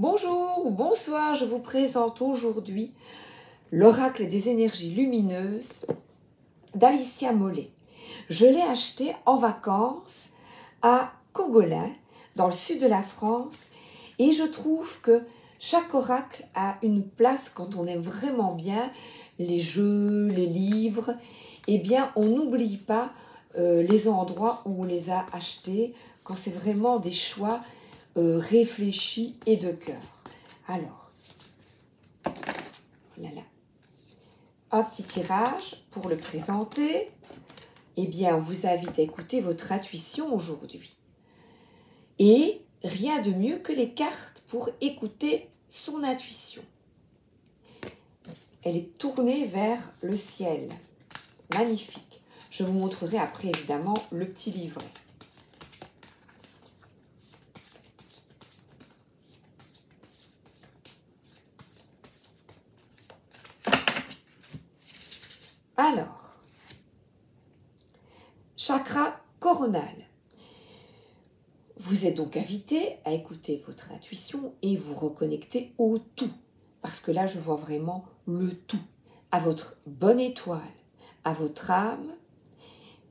Bonjour ou bonsoir, je vous présente aujourd'hui l'oracle des énergies lumineuses d'Alicia Mollet. Je l'ai acheté en vacances à Cogolin, dans le sud de la France, et je trouve que chaque oracle a une place quand on aime vraiment bien les jeux, les livres. Eh bien, on n'oublie pas euh, les endroits où on les a achetés quand c'est vraiment des choix euh, réfléchis et de cœur. Alors. Un petit tirage pour le présenter. Eh bien, on vous invite à écouter votre intuition aujourd'hui. Et rien de mieux que les cartes pour écouter son intuition. Elle est tournée vers le ciel. Magnifique. Je vous montrerai après évidemment le petit livret. Alors, chakra coronal. Vous êtes donc invité à écouter votre intuition et vous reconnecter au tout. Parce que là, je vois vraiment le tout. À votre bonne étoile, à votre âme.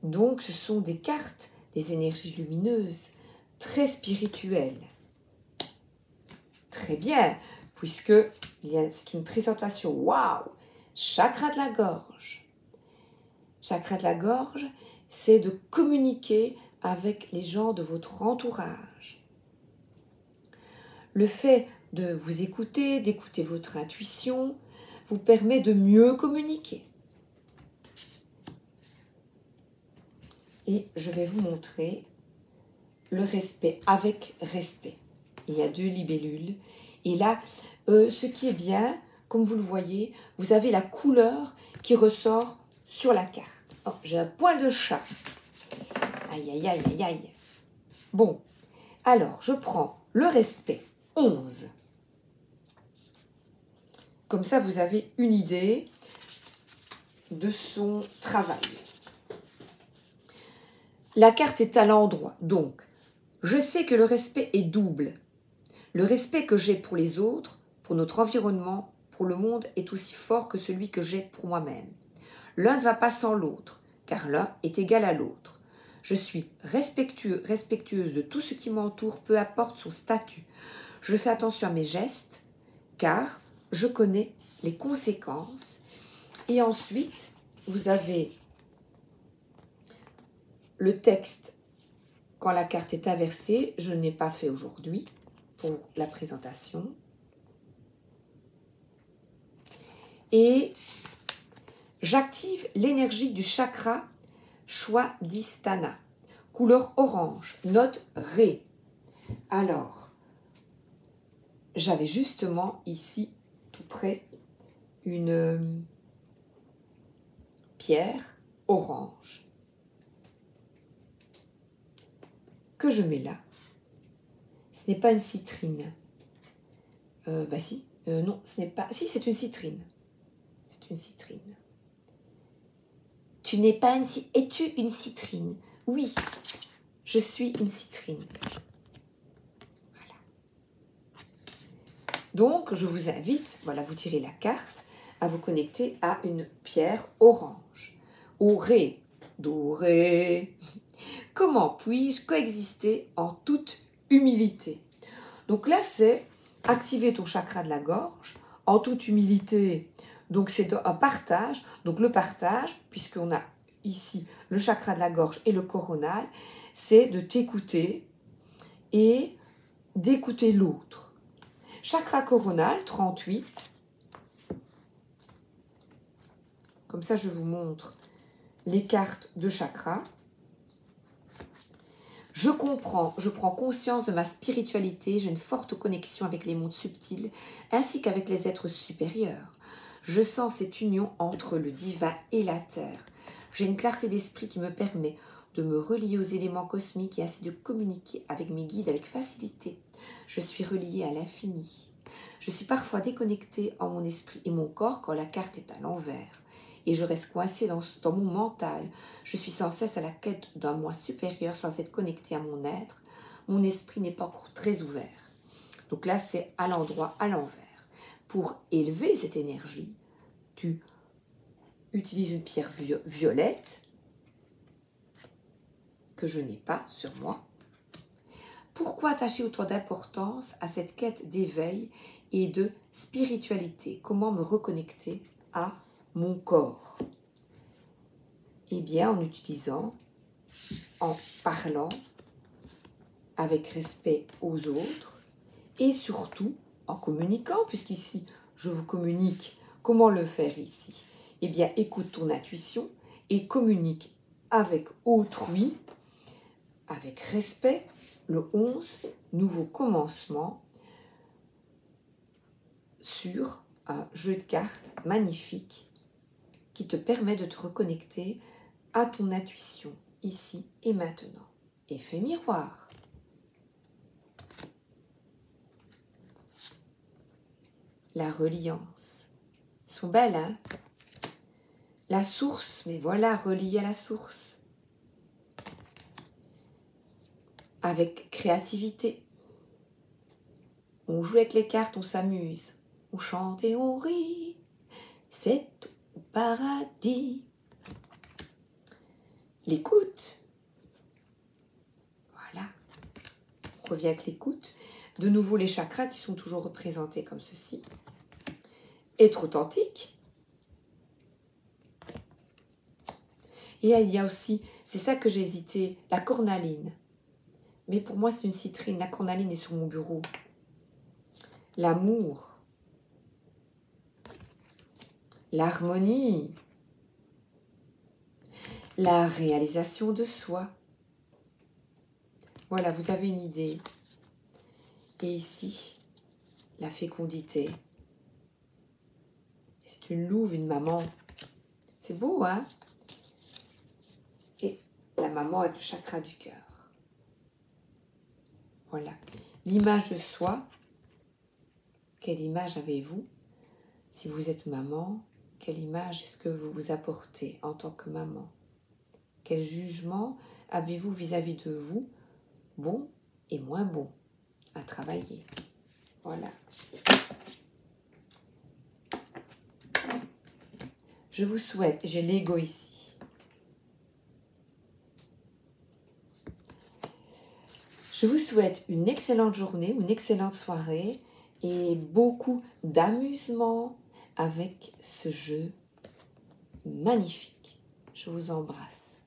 Donc, ce sont des cartes, des énergies lumineuses, très spirituelles. Très bien, puisque c'est une présentation. Waouh Chakra de la gorge. Chakra de la gorge, c'est de communiquer avec les gens de votre entourage. Le fait de vous écouter, d'écouter votre intuition, vous permet de mieux communiquer. Et je vais vous montrer le respect avec respect. Il y a deux libellules. Et là, euh, ce qui est bien, comme vous le voyez, vous avez la couleur qui ressort sur la carte. Oh, j'ai un poil de chat. Aïe, aïe, aïe, aïe, aïe. Bon, alors je prends le respect 11. Comme ça, vous avez une idée de son travail. La carte est à l'endroit, donc je sais que le respect est double. Le respect que j'ai pour les autres, pour notre environnement, pour le monde est aussi fort que celui que j'ai pour moi-même. L'un ne va pas sans l'autre, car l'un est égal à l'autre. Je suis respectueuse de tout ce qui m'entoure, peu importe son statut. Je fais attention à mes gestes, car je connais les conséquences. Et ensuite, vous avez le texte quand la carte est inversée. Je n'ai pas fait aujourd'hui pour la présentation. Et j'active l'énergie du chakra Distana, couleur orange, note Ré. Alors, j'avais justement ici, tout près, une euh, pierre orange que je mets là. Ce n'est pas une citrine. Euh, bah si, euh, non, ce n'est pas... Si, c'est une citrine. C'est une citrine. Tu n'es pas une... Es-tu une citrine? Oui, je suis une citrine. Donc, je vous invite, voilà, vous tirez la carte, à vous connecter à une pierre orange. Auré, doré. Comment puis-je coexister en toute humilité? Donc là, c'est activer ton chakra de la gorge en toute humilité. Donc c'est un partage. Donc le partage, puisqu'on a ici le chakra de la gorge et le coronal, c'est de t'écouter et d'écouter l'autre. Chakra coronal, 38. Comme ça, je vous montre les cartes de chakra. Je comprends, je prends conscience de ma spiritualité, j'ai une forte connexion avec les mondes subtils ainsi qu'avec les êtres supérieurs. Je sens cette union entre le divin et la terre. J'ai une clarté d'esprit qui me permet de me relier aux éléments cosmiques et ainsi de communiquer avec mes guides avec facilité. Je suis reliée à l'infini. Je suis parfois déconnectée en mon esprit et mon corps quand la carte est à l'envers. Et je reste coincée dans, dans mon mental. Je suis sans cesse à la quête d'un moi supérieur sans être connectée à mon être. Mon esprit n'est pas encore très ouvert. Donc là, c'est à l'endroit, à l'envers. Pour élever cette énergie, tu utilises une pierre violette que je n'ai pas sur moi. Pourquoi attacher autant d'importance à cette quête d'éveil et de spiritualité? Comment me reconnecter à mon corps? Eh bien, en utilisant, en parlant avec respect aux autres et surtout communiquant, puisqu'ici, je vous communique. Comment le faire ici Eh bien, écoute ton intuition et communique avec autrui, avec respect, le 11, nouveau commencement sur un jeu de cartes magnifique qui te permet de te reconnecter à ton intuition ici et maintenant. Effet miroir. La reliance. Sont belles, hein? La source, mais voilà, relié à la source. Avec créativité. On joue avec les cartes, on s'amuse. On chante et on rit. C'est au paradis. L'écoute. Voilà. On revient avec l'écoute. De nouveau, les chakras qui sont toujours représentés comme ceci. Être authentique. Et il y a aussi, c'est ça que j'ai hésité, la cornaline. Mais pour moi, c'est une citrine. La cornaline est sur mon bureau. L'amour. L'harmonie. La réalisation de soi. Voilà, vous avez une idée. Et ici, la fécondité. C'est une louve, une maman. C'est beau, hein? Et la maman avec le chakra du cœur. Voilà. L'image de soi. Quelle image avez-vous? Si vous êtes maman, quelle image est-ce que vous vous apportez en tant que maman? Quel jugement avez-vous vis-à-vis de vous, bon et moins bon? À travailler. Voilà. Je vous souhaite, j'ai l'ego ici. Je vous souhaite une excellente journée, une excellente soirée et beaucoup d'amusement avec ce jeu magnifique. Je vous embrasse.